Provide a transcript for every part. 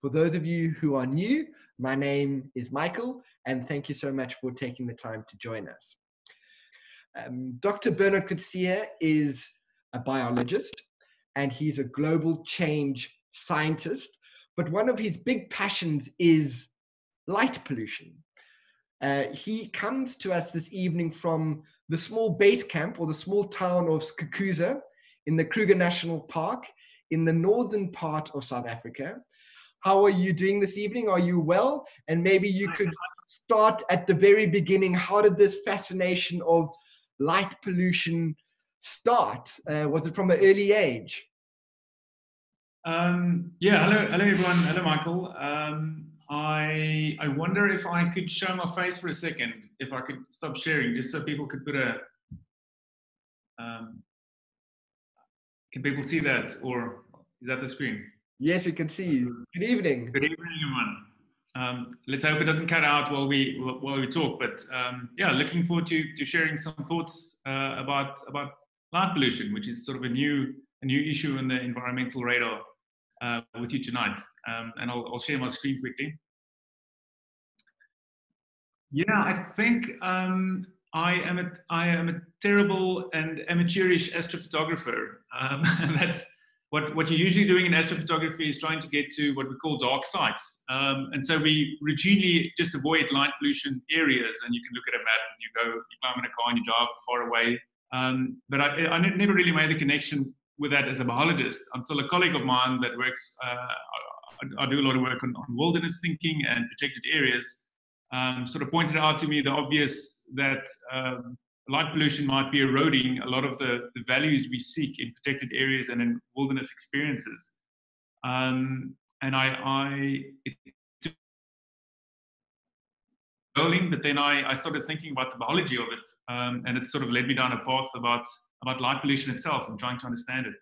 For those of you who are new, my name is Michael, and thank you so much for taking the time to join us. Um, Dr. Bernard Coetzee is a biologist, and he's a global change scientist. But one of his big passions is light pollution. Uh, he comes to us this evening from the small base camp or the small town of Skukuza in the Kruger National Park in the northern part of South Africa. How are you doing this evening? Are you well? And maybe you could start at the very beginning. How did this fascination of light pollution start? Uh, was it from an early age? Um, yeah, hello, hello everyone. Hello, Michael. Um, I I wonder if I could show my face for a second. If I could stop sharing, just so people could put a. Um, can people see that, or is that the screen? Yes, we can see you. Good evening. Good evening, everyone. Um, let's hope it doesn't cut out while we while we talk. But um, yeah, looking forward to to sharing some thoughts uh, about about light pollution, which is sort of a new a new issue in the environmental radar uh, with you tonight. Um, and I'll, I'll, share my screen quickly. Yeah, I think um, I am a I am a terrible and amateurish astrophotographer. Um, and that's what what you're usually doing in astrophotography is trying to get to what we call dark sites. Um, and so we routinely just avoid light pollution areas. And you can look at a map and you go, you climb in a car and you drive far away. Um, but I, I never really made the connection with that as a biologist until a colleague of mine that works, uh, I, I, do a lot of work on, on wilderness thinking and protected areas, um, sort of pointed out to me the obvious that um, light pollution might be eroding a lot of the, the, values we seek in protected areas and in wilderness experiences. Um, and I, I it, but then I, I, started thinking about the biology of it, um, and it sort of led me down a path about about light pollution itself and trying to understand it.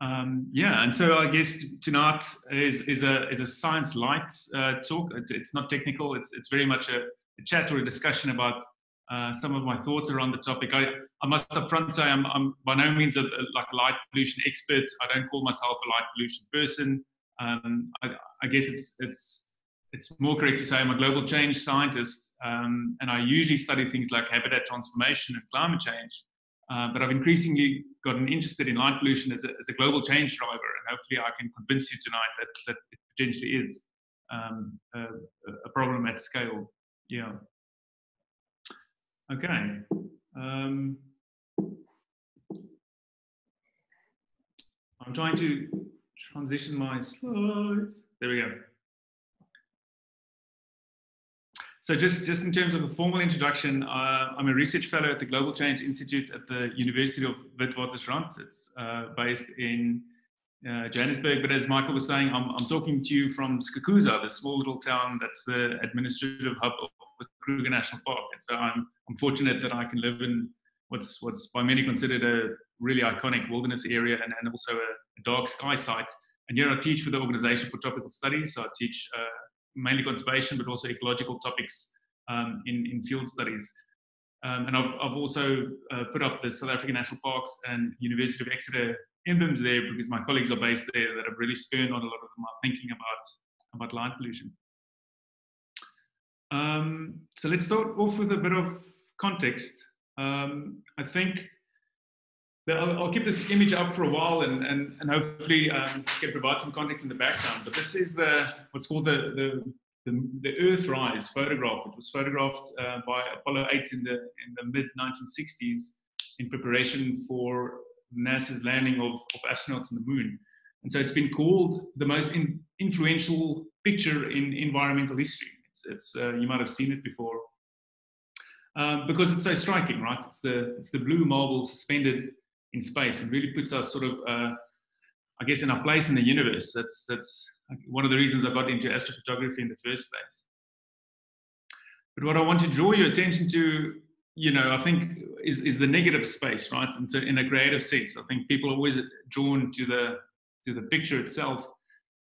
Um, yeah, and so I guess tonight is is a is a science light uh, talk. It's not technical. It's it's very much a, a chat or a discussion about uh, some of my thoughts around the topic. I, I must upfront say I'm, I'm by no means a, a, like a light pollution expert. I don't call myself a light pollution person. Um, I, I, guess it's it's it's more correct to say I'm a global change scientist, um, and I usually study things like habitat transformation and climate change. Uh, but I've increasingly gotten interested in light pollution as a, as a, global change driver, and hopefully I can convince you tonight that, that it potentially is um, a, a, problem at scale. Yeah. Okay. Um, I'm trying to transition my slides. There we go. So just, just in terms of a formal introduction, uh, I'm a research fellow at the Global Change Institute at the University of Witwatersrand. It's uh, based in uh, Johannesburg, but as Michael was saying, I'm, I'm talking to you from Skukuza, the small little town that's the administrative hub of Kruger National Park. And so I'm, I'm fortunate that I can live in what's, what's by many considered a really iconic wilderness area and, and also a, a dark sky site. And here I teach for the Organization for Tropical Studies. So I teach uh, mainly conservation, but also ecological topics um, in, in field studies. Um, and I've, I've also uh, put up the South African National Parks and University of Exeter emblems there because my colleagues are based there that have really spurned on a lot of my thinking about, about light pollution. Um, so let's start off with a bit of context. Um, I think I'll, I'll, keep this image up for a while and, and, and hopefully um, can provide some context in the background. But this is the what's called the, the, the, the Earthrise photograph. It was photographed uh, by Apollo 8 in the, in the mid 1960s in preparation for NASA's landing of, of astronauts on the moon. And so it's been called the most in, influential picture in environmental history. It's, it's uh, you might have seen it before. Um, because it's so striking, right? It's the, it's the blue marble suspended in space and really puts us sort of, uh, I guess, in our place in the universe. That's that's one of the reasons I got into astrophotography in the first place. But what I want to draw your attention to, you know, I think is, is the negative space, right? And so in a creative sense, I think people are always drawn to the to the picture itself.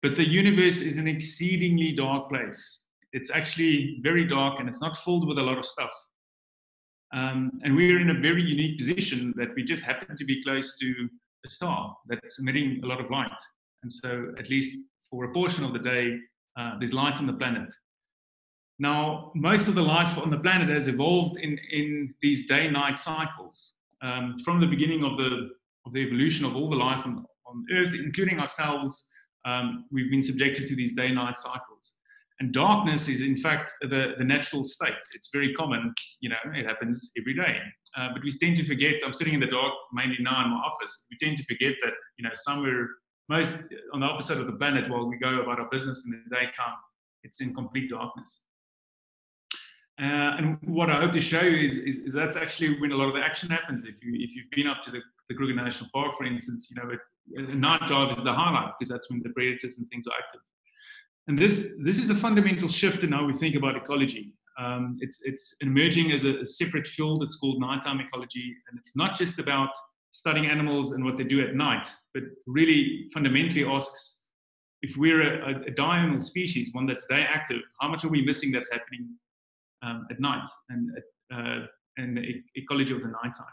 But the universe is an exceedingly dark place. It's actually very dark and it's not filled with a lot of stuff. Um, and we're in a very unique position that we just happen to be close to a star that's emitting a lot of light. And so, at least for a portion of the day, uh, there's light on the planet. Now, most of the life on the planet has evolved in, in these day-night cycles. Um, from the beginning of the, of the evolution of all the life on, on Earth, including ourselves, um, we've been subjected to these day-night cycles. And darkness is, in fact, the, the natural state. It's very common, you know, it happens every day. Uh, but we tend to forget, I'm sitting in the dark mainly now in my office, we tend to forget that, you know, somewhere most on the opposite of the planet while we go about our business in the daytime, it's in complete darkness. Uh, and what I hope to show you is, is, is, that's actually when a lot of the action happens. If you if you've been up to the, the Kruger National Park, for instance, you know, it, night drive is the highlight because that's when the predators and things are active. And this this is a fundamental shift in how we think about ecology. Um, it's it's emerging as a, a, separate field. It's called nighttime ecology, and it's not just about studying animals and what they do at night, but really fundamentally asks if we're a, a diurnal species, one that's day active, how much are we missing that's happening um, at night and uh, and the ecology of the nighttime.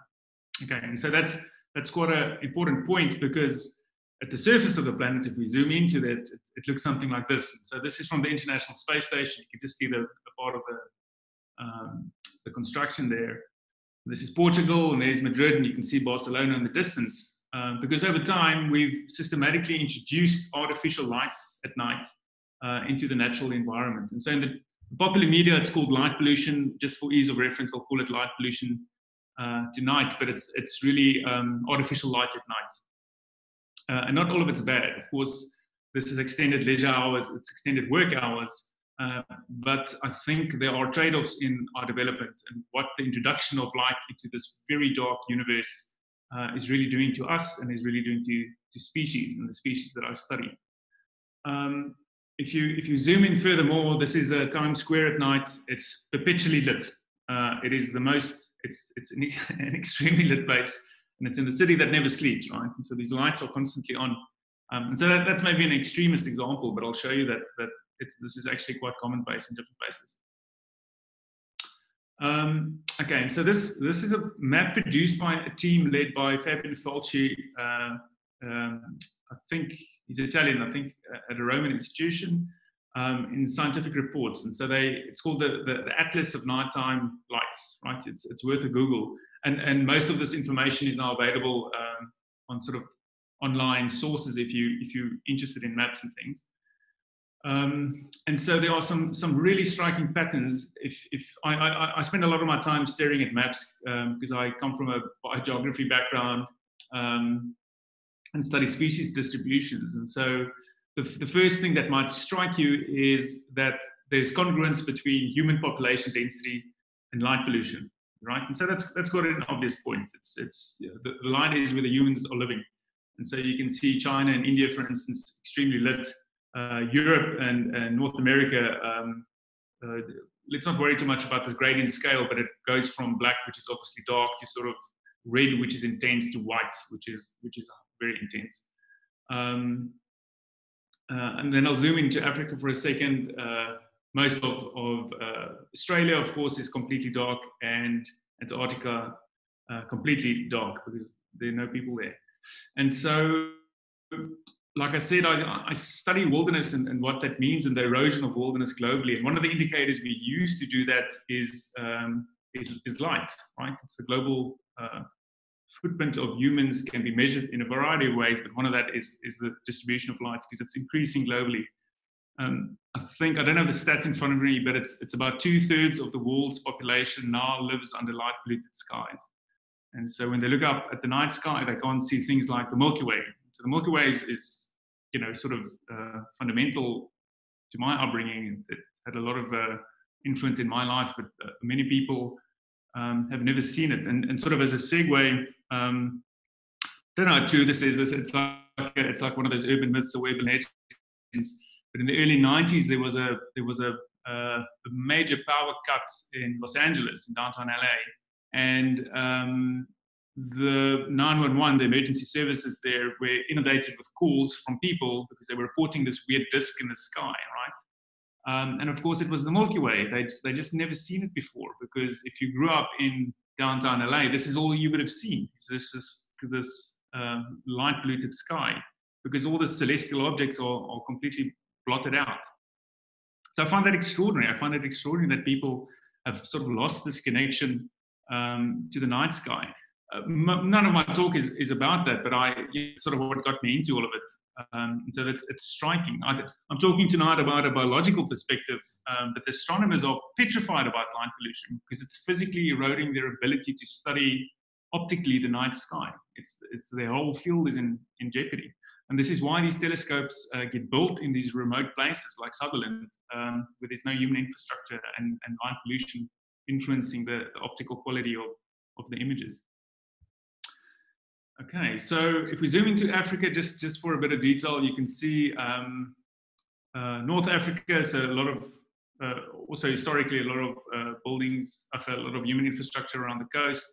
Okay, and so that's that's quite an important point because at the surface of the planet, if we zoom into that, it, it looks something like this. So this is from the International Space Station. You can just see the, the part of the um, the construction there. This is Portugal, and there's Madrid, and you can see Barcelona in the distance. Um, because over time, we've systematically introduced artificial lights at night uh, into the natural environment. And so in the popular media, it's called light pollution. Just for ease of reference, I'll call it light pollution uh, tonight, but it's, it's really um, artificial light at night. Uh, and not all of it's bad. Of course, this is extended leisure hours, it's extended work hours, uh, but I think there are trade offs in our development and what the introduction of light into this very dark universe uh, is really doing to us and is really doing to, to species and the species that I study. Um, if you if you zoom in furthermore, this is a Times Square at night. It's perpetually lit. Uh, it is the most. It's it's an, an, extremely lit place, and it's in the city that never sleeps, right? And so these lights are constantly on. Um, and so that, that's maybe an extremist example, but I'll show you that that this is actually quite commonplace in different places. Um, okay, and so this this is a map produced by a team led by Fabio Falchi. Uh, um, I think he's Italian, I think, at a Roman institution um, in scientific reports. And so they, it's called the, the, the, Atlas of Nighttime Lights, right? It's, it's worth a Google. And, and most of this information is now available um, on sort of online sources if, you, if you're interested in maps and things. Um, and so there are some some really striking patterns. If if I, I, I spend a lot of my time staring at maps because um, I come from a geography background, um, and study species distributions. And so the, the first thing that might strike you is that there's congruence between human population density and light pollution, right? And so that's that's got an obvious point. It's it's the, the line is where the humans are living, and so you can see China and India, for instance, extremely lit. Uh, Europe and, and, North America. Um, uh, let's not worry too much about the gradient scale, but it goes from black, which is obviously dark, to sort of red, which is intense, to white, which is which is very intense. Um, uh, and then I'll zoom into Africa for a second. Uh, most of, of uh, Australia, of course, is completely dark, and Antarctica uh, completely dark because there are no people there. And so, like I said, I, I study wilderness and, and, what that means and the erosion of wilderness globally. And one of the indicators we use to do that is um, is, is, light, right? It's the global uh, footprint of humans can be measured in a variety of ways, but one of that is, is the distribution of light because it's increasing globally. Um, I think, I don't have the stats in front of me, but it's, it's about two thirds of the world's population now lives under light polluted skies. And so when they look up at the night sky, they can't see things like the Milky Way. So the Milky Way is, is you know, sort of uh, fundamental to my upbringing. It had a lot of uh, influence in my life, but uh, many people um, have never seen it. And, and sort of as a segue, um, I don't know how true this is. This it's like it's like one of those urban myths or urban legends. But in the early 90s, there was a there was a, a major power cut in Los Angeles, in downtown LA, and um, the 911, the emergency services there, were inundated with calls from people because they were reporting this weird disk in the sky, right? Um, and of course, it was the Milky Way. They they just never seen it before because if you grew up in downtown LA, this is all you would have seen. This is this um, light polluted sky. because all the celestial objects are, are completely blotted out. So I find that extraordinary. I find it extraordinary that people have sort of lost this connection um, to the night sky. Uh, m- none of my talk is, is about that, but I sort of what got me into all of it. Um, and so that's it's striking. I, am talking tonight about a biological perspective, um, but the astronomers are petrified about light pollution because it's physically eroding their ability to study optically the night sky. It's, it's their whole field is in, in jeopardy. And this is why these telescopes uh, get built in these remote places like Sutherland, um, where there's no human infrastructure and, and light pollution influencing the, the optical quality of, of the images. Okay, so if we zoom into Africa, just, just for a bit of detail, you can see um, uh, North Africa, so a lot of, uh, also historically, a lot of uh, buildings, a lot of human infrastructure around the coast.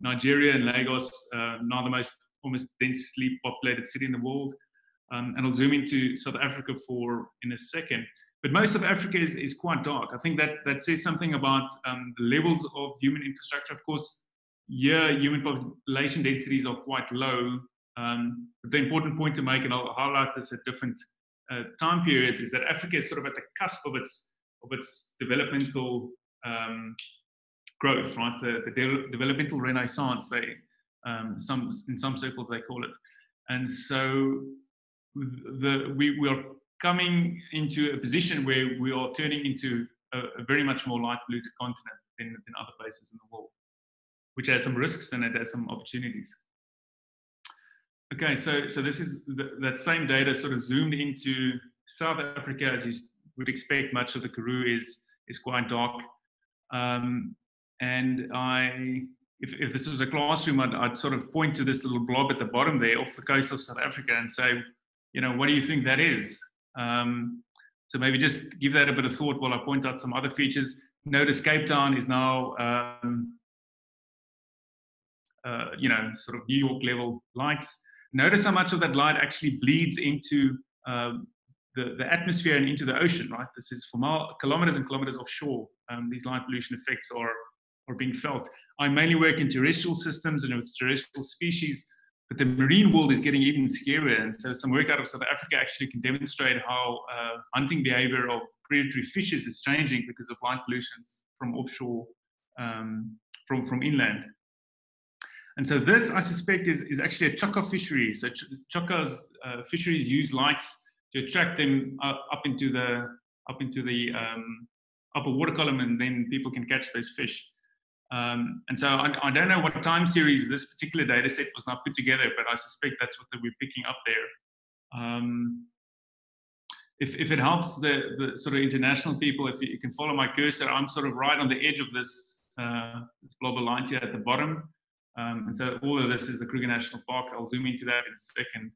Nigeria and Lagos, uh, now the most almost densely populated city in the world. Um, and I'll zoom into South Africa for in a second. But most of Africa is, is quite dark. I think that, that says something about um, the levels of human infrastructure. Of course, yeah, human population densities are quite low. Um, but the important point to make, and I'll highlight this at different uh, time periods, is that Africa is sort of at the cusp of its of its developmental um, growth, right? The, the de- developmental renaissance. They um, some in some circles they call it, and so the we, we are coming into a position where we are turning into a, a very much more light polluted continent than, than other places in the world which has some risks and it has some opportunities. Okay, so so this is the, that same data sort of zoomed into South Africa, as you would expect. Much of the Karoo is is quite dark, um, and I, if, if this was a classroom, I'd, I'd sort of point to this little blob at the bottom there, off the coast of South Africa, and say, you know, what do you think that is? Um, so maybe just give that a bit of thought while I point out some other features. Notice Cape Town is now um, uh, you know, sort of New York level lights. Notice how much of that light actually bleeds into um, the, the atmosphere and into the ocean, right? This is for mile, kilometers and kilometers offshore. Um, these light pollution effects are, are being felt. I mainly work in terrestrial systems and with terrestrial species, but the marine world is getting even scarier. And so some work out of South Africa actually can demonstrate how uh, hunting behavior of predatory fishes is changing because of light pollution from offshore, um, from, from inland. And so this, I suspect, is, is actually a chokka fishery. So ch- chokkas uh, fisheries use lights to attract them up, up into the up into the um, upper water column, and then people can catch those fish. Um, and so I, I, don't know what time series this particular data set was not put together, but I suspect that's what we're picking up there. Um, if, if it helps the, the sort of international people, if you, can follow my cursor, I'm sort of right on the edge of this, uh, this blob of light here at the bottom. Um, and so all of this is the Kruger National Park. I'll zoom into that in a second.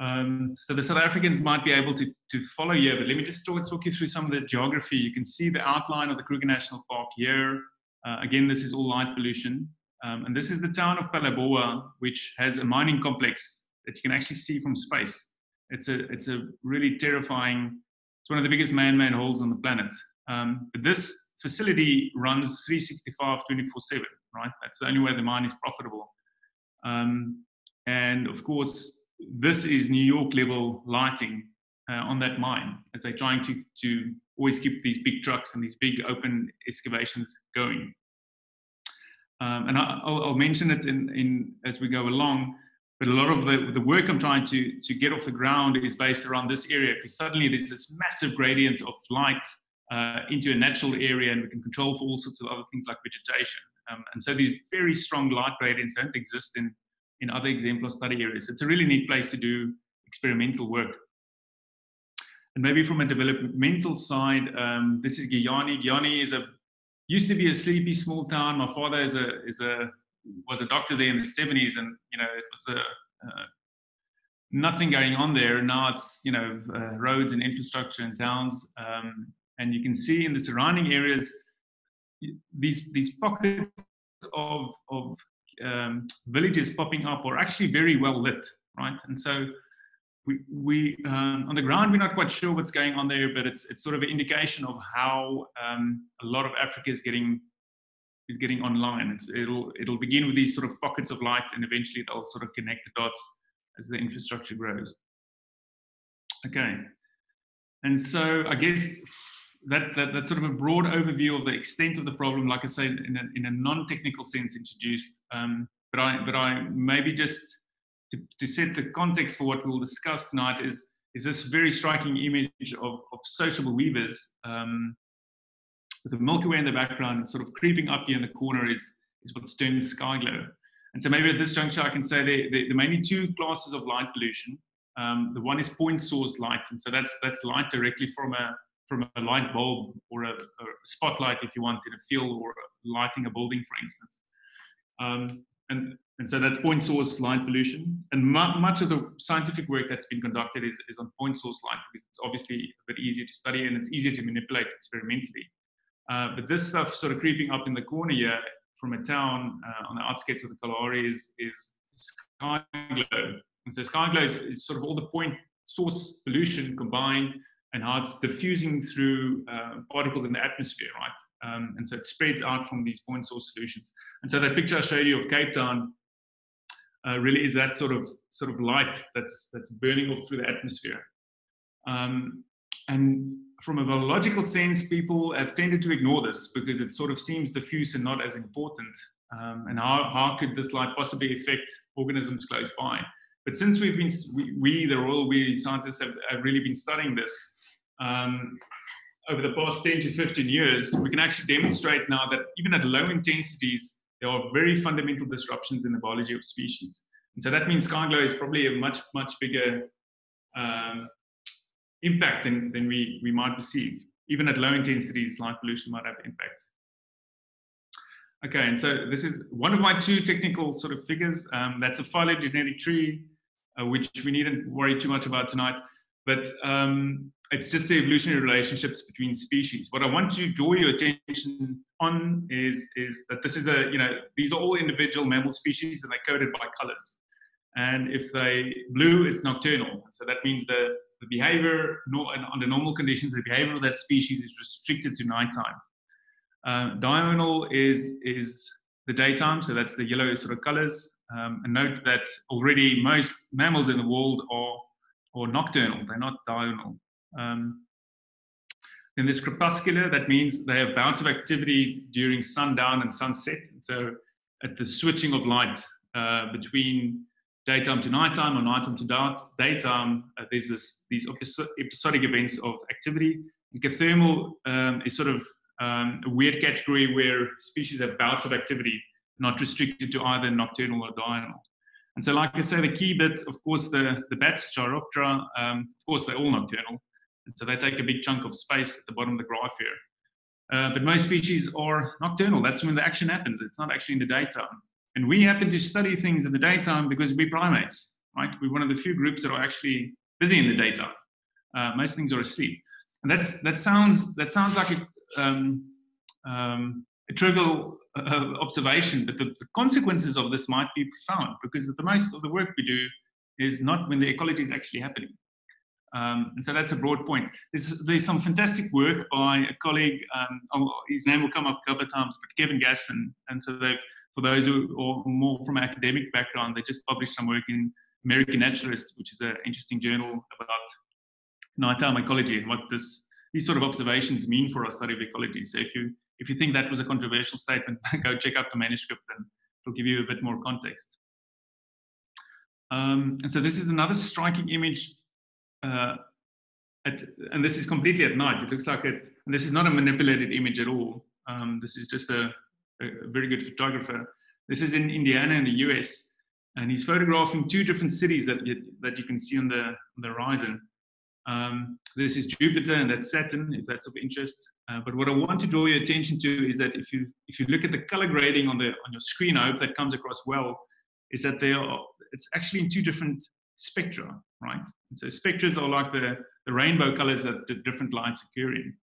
Um, so the South Africans might be able to, to follow here, but let me just talk, talk you through some of the geography. You can see the outline of the Kruger National Park here. Uh, again, this is all light pollution. Um, and this is the town of Phalaborwa, which has a mining complex that you can actually see from space. It's a, it's a really terrifying, it's one of the biggest man-made holes on the planet. Um, but this facility runs 365, 24 7 right? That's the only way the mine is profitable. Um, and of course, this is New York level lighting uh, on that mine as they're trying to, to always keep these big trucks and these big open excavations going. Um, and I, will mention it in, in, as we go along, but a lot of the, the work I'm trying to, to get off the ground is based around this area because suddenly there's this massive gradient of light uh, into a natural area and we can control for all sorts of other things like vegetation. Um, and so these very strong light gradients don't exist in, in other exemplar study areas. It's a really neat place to do experimental work. And maybe from a developmental side, um, this is Giyani. Giyani is a used to be a sleepy small town. My father is a is a was a doctor there in the 70s, and you know it was a uh, nothing going on there. Now it's you know uh, roads and infrastructure and towns, um, and you can see in the surrounding areas these these pockets of of um, villages popping up are actually very well lit, right? And so we we um, on the ground we're not quite sure what's going on there, but it's it's sort of an indication of how um, a lot of Africa is getting is getting online. It's, it'll it'll begin with these sort of pockets of light, and eventually they'll sort of connect the dots as the infrastructure grows. Okay, and so I guess that, that that's sort of a broad overview of the extent of the problem. Like I say, in a, in a non-technical sense, introduced. Um, but I but I maybe just to, to set the context for what we'll discuss tonight is is this very striking image of, of sociable weavers um, with the Milky Way in the background, sort of creeping up here in the corner is, is what's termed sky glow. And so maybe at this juncture, I can say there, there, there may be two classes of light pollution. Um, the one is point source light, and so that's that's light directly from a from a light bulb or a, a spotlight, if you want, in a field or lighting a building, for instance. Um, and and so that's point source light pollution. And mu- much of the scientific work that's been conducted is, is on point source light because it's obviously a bit easier to study and it's easier to manipulate experimentally. Uh, but this stuff sort of creeping up in the corner here from a town uh, on the outskirts of the Kalahari is, is sky glow. And so sky glow is, is, sort of all the point source pollution combined and how it's diffusing through uh, particles in the atmosphere, right? Um, and so it spreads out from these point source solutions. And so that picture I showed you of Cape Town uh, really is that sort of sort of light that's that's burning off through the atmosphere. Um, and from a biological sense, people have tended to ignore this because it sort of seems diffuse and not as important. Um, and how, how could this light possibly affect organisms close by? But since we've been, we, we the Royal We scientists, have, have really been studying this um, over the past 10 to 15 years, we can actually demonstrate now that even at low intensities, there are very fundamental disruptions in the biology of species. And so that means sky is probably a much, much bigger um, impact than, than we, we might perceive. Even at low intensities, light pollution might have impacts. Okay, and so this is one of my two technical sort of figures. Um, that's a phylogenetic tree, uh, which we needn't worry too much about tonight. But um, it's just the evolutionary relationships between species. What I want to draw your attention on is, is that this is a, you know, these are all individual mammal species and they're coded by colors. And if they blue, it's nocturnal. So that means the, the behavior, no, under normal conditions, the behavior of that species is restricted to nighttime. Uh, diurnal is, is the daytime, so that's the yellow sort of colors. Um, and note that already most mammals in the world are, are nocturnal, they're not diurnal. Um, then there's crepuscular, that means they have bouts of activity during sundown and sunset. So at the switching of light uh, between daytime to nighttime or nighttime to daytime, uh, there's this, these episodic events of activity. Ectothermal um, is sort of um, a weird category where species have bouts of activity, not restricted to either nocturnal or diurnal. And so, like I say, the key bit, of course, the, the bats, Chiroptera, um, of course, they're all nocturnal. And so they take a big chunk of space at the bottom of the graph here. Uh, but most species are nocturnal. That's when the action happens. It's not actually in the daytime. And we happen to study things in the daytime because we're primates, right? We're one of the few groups that are actually busy in the daytime. Uh, most things are asleep. And that's, that, sounds, that sounds like a, um, um, a trivial uh, observation, but the, the, consequences of this might be profound because the most of the work we do is not when the ecology is actually happening. Um, and so that's a broad point. There's, there's some fantastic work by a colleague, um, oh, his name will come up a couple of times, but Kevin Gaston. And so they've, for those who are more from an academic background, they just published some work in American Naturalist, which is an interesting journal about nighttime ecology and what this, these sort of observations mean for our study of ecology. So if you, if you think that was a controversial statement, go check out the manuscript and it'll give you a bit more context. Um, and so this is another striking image uh, at, and this is completely at night. It looks like it, and this is not a manipulated image at all. Um, this is just a, a, very good photographer. This is in Indiana in the US, and he's photographing two different cities that you, that you can see on the, on the horizon. Um, this is Jupiter and that's Saturn, if that's of interest. Uh, but what I want to draw your attention to is that if you if you look at the color grading on the on your screen, I hope that comes across well. Is that they are it's actually in two different spectra, right? And so spectra are like the, the rainbow colors that the different lights occur in.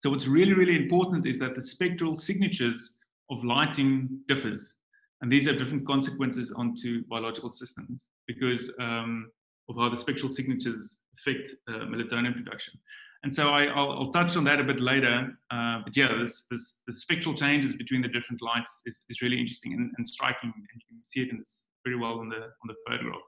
So what's really, really important is that the spectral signatures of lighting differs. And these have different consequences onto biological systems because um, of how the spectral signatures affect uh, melatonin production. And so I, will touch on that a bit later. Uh, but yeah, this, this, the spectral changes between the different lights is, is really interesting and, and striking. And you can see it this very well on the, on the photograph.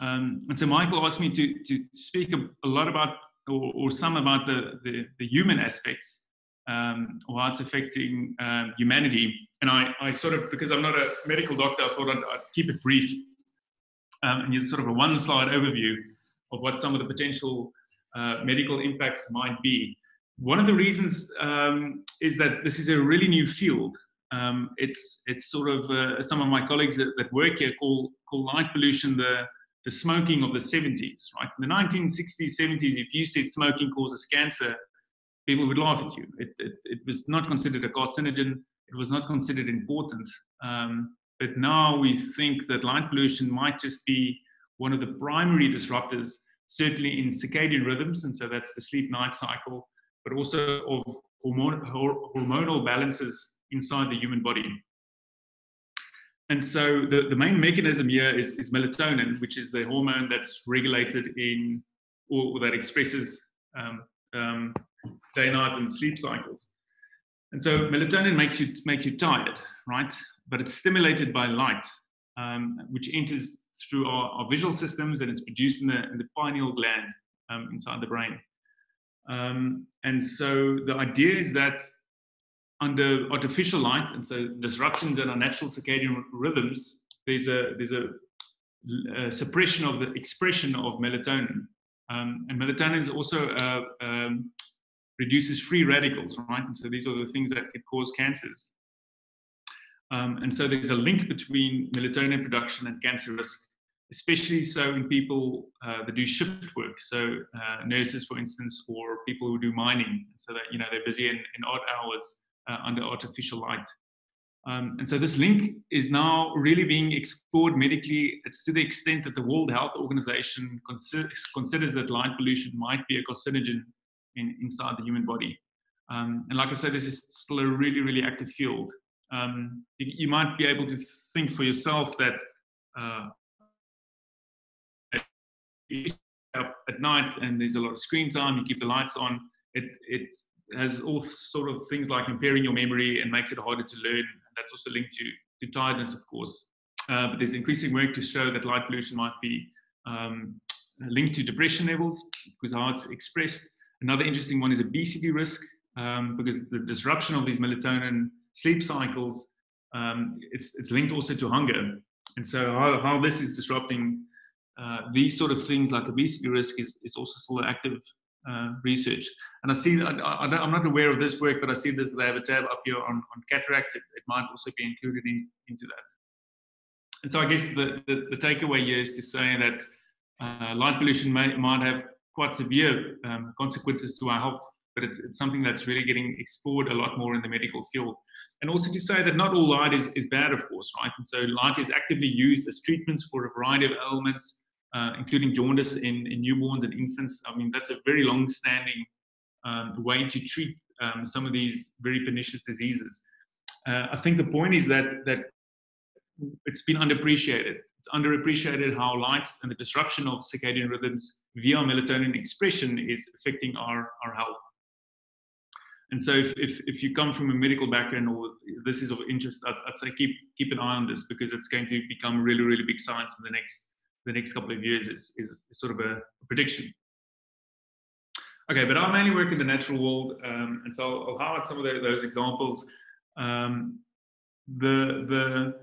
Um, and so Michael asked me to, to speak a, a lot about, or, or, some about the, the, the human aspects, um, or how it's affecting um, humanity. And I, I sort of, because I'm not a medical doctor, I thought I'd, I'd keep it brief um, and use sort of a one slide overview of what some of the potential uh, medical impacts might be. One of the reasons um, is that this is a really new field. Um, it's it's sort of uh, some of my colleagues that, that, work here call call light pollution the the smoking of the 70s. Right, in the 1960s, 70s, if you said smoking causes cancer, people would laugh at you. It, it, it was not considered a carcinogen. It was not considered important. Um, but now we think that light pollution might just be one of the primary disruptors, certainly in circadian rhythms, and so that's the sleep-night cycle, but also of hormonal balances inside the human body. And so the, the main mechanism here is, is melatonin, which is the hormone that's regulated in or, that expresses um, um, day, night, and sleep cycles. And so melatonin makes you makes you tired, right? But it's stimulated by light, um, which enters through our, our, visual systems and it's produced in the, in the pineal gland um, inside the brain. Um, and so the idea is that under artificial light, and so disruptions in our natural circadian rhythms, there's a there's a, a suppression of the expression of melatonin, um, and melatonin is also uh, um, reduces free radicals, right? And so these are the things that could cause cancers. Um, and so there's a link between melatonin production and cancer risk, especially so in people uh, that do shift work. So uh, nurses, for instance, or people who do mining, so that you know they're busy in, in odd hours uh, under artificial light. Um, and so this link is now really being explored medically. It's to the extent that the World Health Organization consider, considers that light pollution might be a carcinogen in, inside the human body. Um, and like I said, this is still a really, really active field. Um, you, might be able to think for yourself that uh, at night and there's a lot of screen time, you keep the lights on, it, it has all sort of things like impairing your memory and makes it harder to learn. That's also linked to, to tiredness, of course. Uh, but there's increasing work to show that light pollution might be um, linked to depression levels because how it's expressed. Another interesting one is obesity risk um, because the disruption of these melatonin sleep cycles, um, it's, it's linked also to hunger. And so how, how this is disrupting uh, these sort of things like obesity risk is, is also still active uh, research. And I see, I, I am not aware of this work, but I see this, they have a tab up here on, on cataracts. It, it might also be included in, into that. And so I guess the, the, the takeaway here is to say that uh, light pollution may, might have quite severe um, consequences to our health, but it's, it's something that's really getting explored a lot more in the medical field. And also to say that not all light is, is bad, of course, right? And so light is actively used as treatments for a variety of ailments, uh, including jaundice in, in, newborns and infants. I mean, that's a very long-standing um, way to treat um, some of these very pernicious diseases. Uh, I think the point is that that it's been underappreciated. It's underappreciated how lights and the disruption of circadian rhythms via melatonin expression is affecting our, our health. And so, if, if, if you come from a medical background or this is of interest, I'd, I'd say keep keep an eye on this because it's going to become really really big science in the next the next couple of years is, is sort of a, prediction. Okay, but I mainly work in the natural world, um, and so I'll, I'll, highlight some of the, those examples. Um, the, the,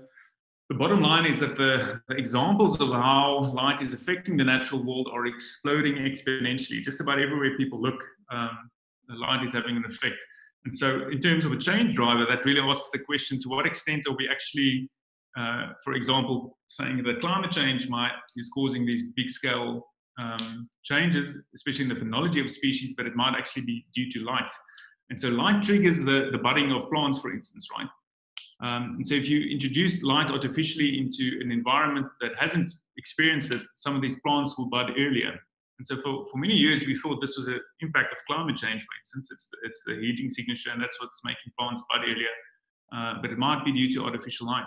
the bottom line is that the, the, examples of how light is affecting the natural world are exploding exponentially. Just about everywhere people look, um, the light is having an effect. And so, in terms of a change driver, that really asks the question to what extent are we actually uh, for example, saying that climate change might is causing these big scale um, changes, especially in the phenology of species, but it might actually be due to light. And so light triggers the, the budding of plants, for instance, right? Um, and so if you introduce light artificially into an environment that hasn't experienced it, some of these plants will bud earlier. And so for, for many years, we thought this was an impact of climate change, for instance. It's the, it's the heating signature, and that's what's making plants bud earlier. Uh, but it might be due to artificial light.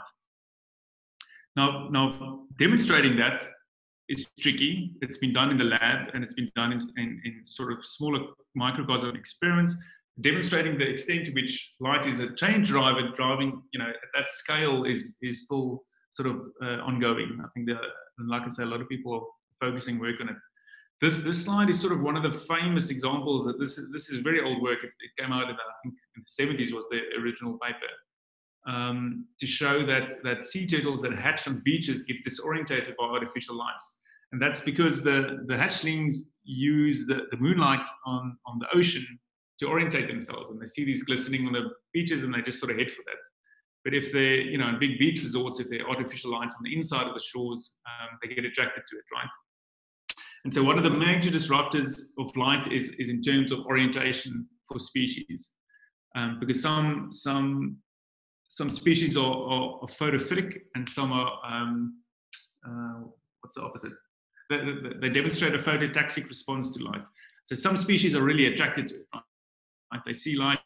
Now, now demonstrating that is tricky. It's been done in the lab and it's been done in, in, in sort of smaller microcosm experiments, demonstrating the extent to which light is a change driver driving, you know, at that scale is, is still sort of uh, ongoing. I think, that, like I say, a lot of people are focusing work on it. This this slide is sort of one of the famous examples that this is this is very old work. It, it came out I think in the 70s was the original paper um, to show that that sea turtles that hatch on beaches get disorientated by artificial lights, and that's because the the hatchlings use the, the moonlight on on the ocean to orientate themselves, and they see these glistening on the beaches, and they just sort of head for that. But if they're, you know, in big beach resorts, if they're artificial lights on the inside of the shores, um, they get attracted to it, right? And so one of the major disruptors of light is, is in terms of orientation for species. Um, because some, some, some species are, are, are photophilic and some are, um, uh, what's the opposite? They, they, they, demonstrate a phototaxic response to light. So some species are really attracted to it. Right? They see light,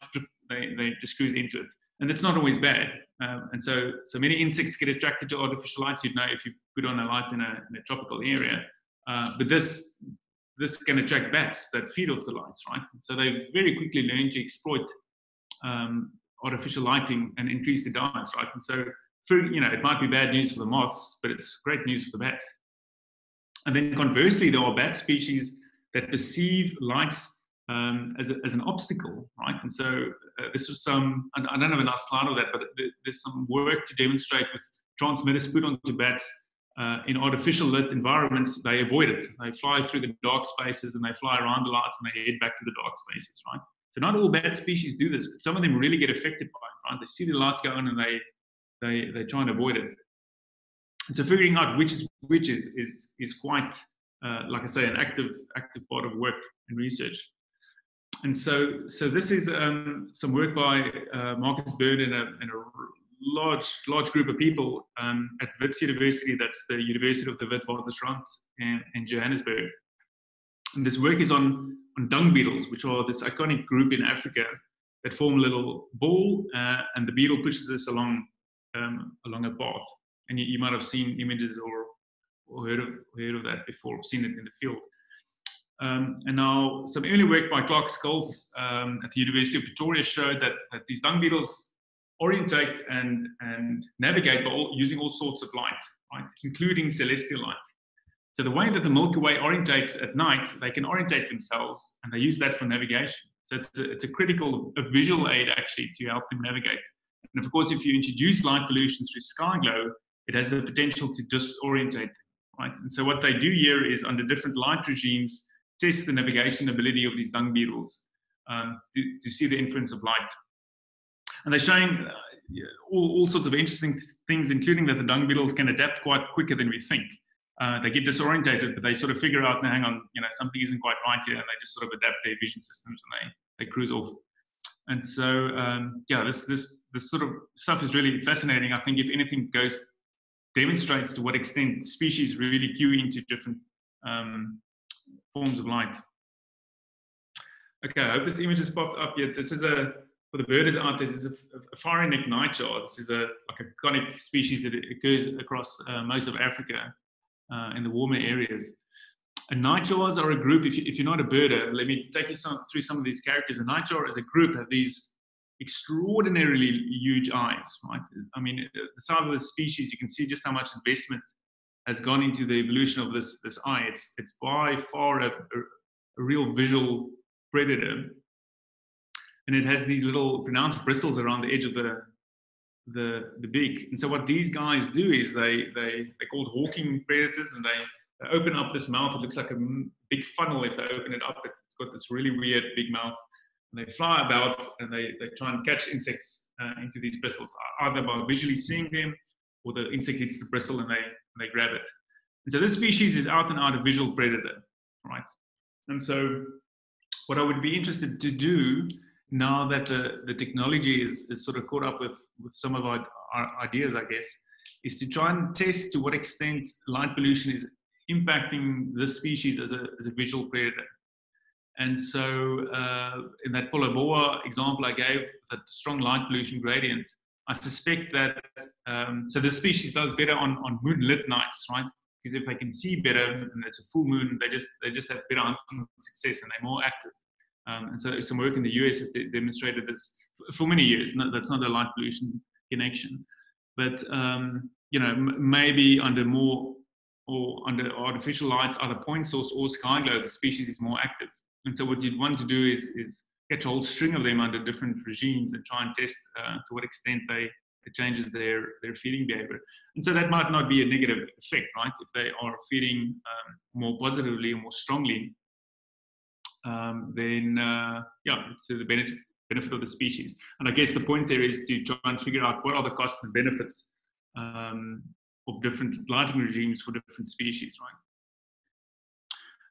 they, they just cruise into it. And it's not always bad. Um, and so, so many insects get attracted to artificial lights. You'd know if you put on a light in a, in a tropical area. Uh, but this this can attract bats that feed off the lights, right? So they've very quickly learned to exploit um, artificial lighting and increase the diets, right? And so, for, you know, it might be bad news for the moths, but it's great news for the bats. And then conversely, there are bat species that perceive lights um, as, a, as an obstacle, right? And so uh, this was some, I don't have a nice slide of that, but there's some work to demonstrate with transmitters put onto bats uh, in artificial lit environments, they avoid it. They fly through the dark spaces and they fly around the lights and they head back to the dark spaces, right? So not all bat species do this, but some of them really get affected by it, right? They see the lights go on and they they they try and avoid it. And so figuring out which is which is is is quite uh, like I say an active active part of work and research. And so so this is um, some work by uh, Marcus Byrne and a, and a large large group of people um, at Wits University. That's the University of the Witwatersrand in, in Johannesburg. And this work is on, on dung beetles, which are this iconic group in Africa that form a little ball, uh, and the beetle pushes this along um, along a path. And you, you, might have seen images or, or heard, of, heard of that before, seen it in the field. Um, and now, some early work by Clarke Scholtz um, at the University of Pretoria showed that, that these dung beetles orientate and, and navigate by all, using all sorts of light, right, including celestial light. So the way that the Milky Way orientates at night, they can orientate themselves, and they use that for navigation. So it's a, it's a critical, a visual aid actually to help them navigate. And of course, if you introduce light pollution through sky glow, it has the potential to disorientate, them, right? And so what they do here is under different light regimes, test the navigation ability of these dung beetles um, to, to see the influence of light and they're showing uh, all, all, sorts of interesting things, including that the dung beetles can adapt quite quicker than we think. Uh, they get disorientated, but they sort of figure out, hang on, you know, something isn't quite right here, and they just sort of adapt their vision systems and they, they cruise off. And so, um, yeah, this this this sort of stuff is really fascinating. I think if anything goes demonstrates to what extent species really cue into different um, forms of light. Okay, I hope this image has popped up yet. This is a for the bird is out this is a, a fiery neck nightjar. This is a like a conic species that occurs across uh, most of Africa uh, in the warmer areas. And nightjars are a group. If, you, you're not a birder, let me take you some, through some of these characters. A nightjar as a group have these extraordinarily huge eyes, right? I mean, uh, the size of the species, you can see just how much investment has gone into the evolution of this this eye. It's it's by far a, a, a real visual predator and it has these little pronounced bristles around the edge of the the the beak. And so what these guys do is they they they're called hawking predators, and they, they open up this mouth. It looks like a big funnel if they open it up. It's got this really weird big mouth, and they fly about and they they try and catch insects uh, into these bristles, either by visually seeing them or the insect hits the bristle and they and they grab it. And so this species is out and out a visual predator, right? And so what I would be interested to do now that the, the technology is, is sort of caught up with, with some of our, our ideas, I guess, is to try and test to what extent light pollution is impacting this species as a, as a visual predator. And so, uh, in that Phalaborwa example I gave, that strong light pollution gradient, I suspect that um, so this species does better on, on moonlit nights, right? Because if they can see better and it's a full moon, they just they just have better hunting success and they're more active. Um, and so some work in the US has de- demonstrated this for many years. No, that's not a light pollution connection. But um, you know, m- maybe under more or under artificial lights, either point source or sky glow, the species is more active. And so what you'd want to do is, is catch a whole string of them under different regimes and try and test uh, to what extent they it changes their their feeding behavior. And so that might not be a negative effect, right? If they are feeding um, more positively or more strongly, um, then uh, yeah, to the benefit benefit of the species. And I guess the point there is to try and figure out what are the costs and benefits um, of different lighting regimes for different species, right?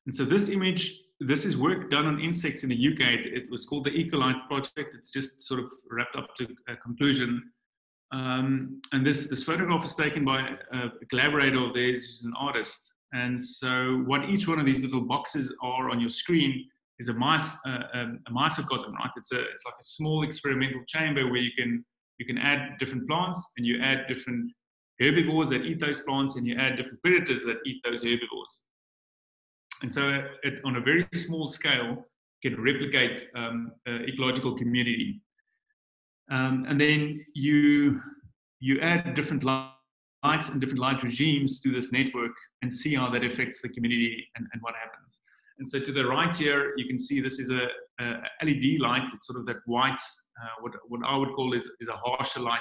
And so this image, this is work done on insects in the UK. It, it was called the Ecolight project. It's just sort of wrapped up to a conclusion. Um, and this, this photograph is taken by a collaborator of theirs who's an artist. And so what each one of these little boxes are on your screen is a, mice, uh, um, a microcosm, right? It's, a, it's like a small experimental chamber where you can, you can add different plants and you add different herbivores that eat those plants and you add different predators that eat those herbivores. And so it, on a very small scale, can replicate um, ecological community. Um, and then you you add different lights and different light regimes to this network and see how that affects the community and, and what happens. And so to the right here, you can see this is a, a LED light. It's sort of that white, uh, what, what I would call is, is a harsher light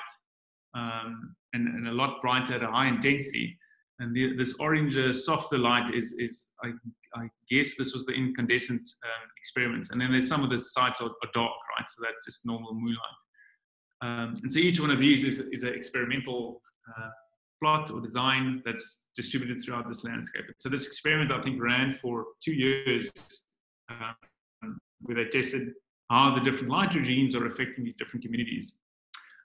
um, and, and a lot brighter at a high intensity. And the, this orange uh, softer light is, is I, I, guess this was the incandescent um, experiments. And then there's some of the sites are, are, dark, right? So that's just normal moonlight. Um, and so each one of these is, is an experimental uh, plot or design that's distributed throughout this landscape. So this experiment, I think, ran for two years, um, where they tested how the different light regimes are affecting these different communities.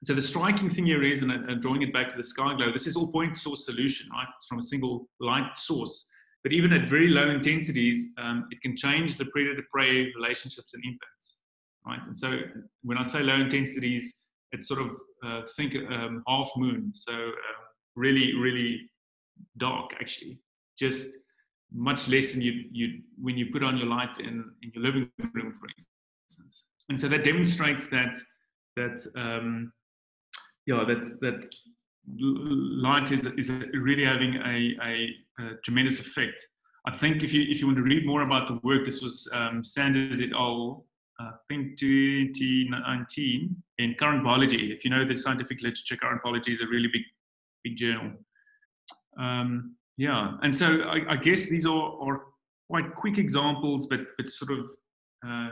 so the striking thing here is, and, and drawing it back to the sky glow, this is all point source pollution, right? It's from a single light source. But even at very low intensities, um, it can change the predator-prey relationships and impacts, right? And so when I say low intensities, it's sort of uh, think um, half moon, so uh, really, really dark actually. Just much less than you you when you put on your light in, in your living room, for instance. And so that demonstrates that that um, yeah that that light is is really having a, a, a, tremendous effect. I think if you if you want to read more about the work, this was um, Sanders et al. I think 2019 in Current Biology. If you know the scientific literature, Current Biology is a really big, big journal. Um, yeah, and so I, I guess these are, are, quite quick examples, but but sort of uh,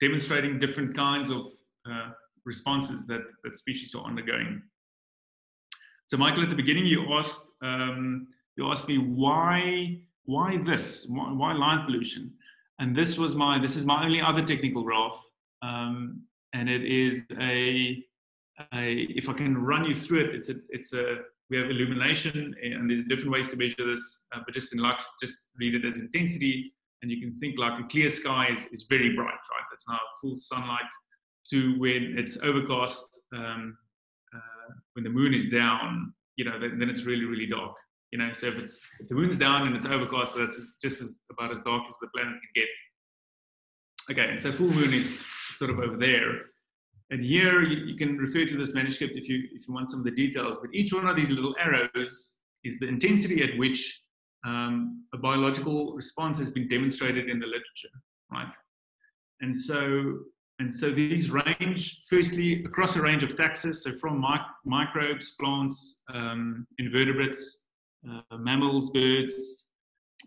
demonstrating different kinds of uh, responses that that species are undergoing. So, Michael, at the beginning, you asked um, you asked me why why this why, why light pollution and this was my this is my only other technical graph um, and it is a, a, if i can run you through it it's a it's a we have illumination and there's different ways to measure this uh, but just in lux just read it as intensity and you can think like a clear sky is, is very bright right that's now full sunlight to when it's overcast um, uh, when the moon is down you know then, then it's really really dark you know, so if it's if the moon's down and it's overcast, that's just as, about as dark as the planet can get. Okay, and so full moon is sort of over there. And here you, you, can refer to this manuscript if you if you want some of the details. But each one of these little arrows is the intensity at which um, a biological response has been demonstrated in the literature, right? And so and so these range firstly across a range of taxa, so from mic microbes, plants, um, invertebrates, uh, mammals, birds.